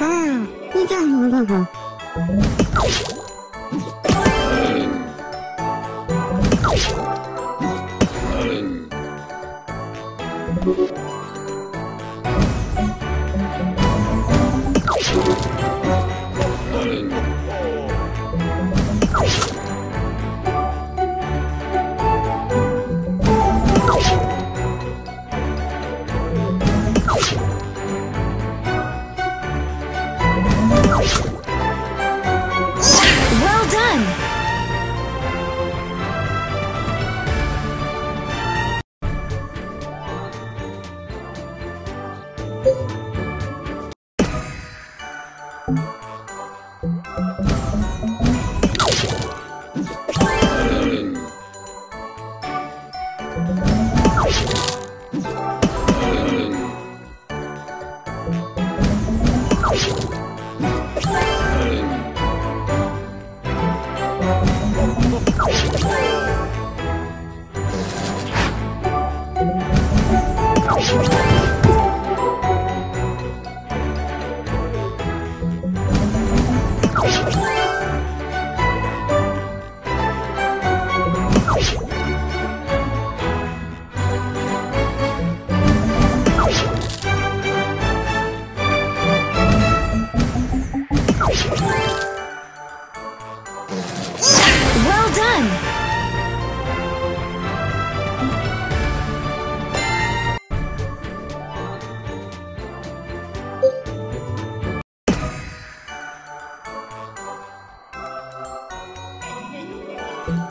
嗯，你干什么？Ха-ха-ха! Oh.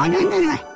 あんだら。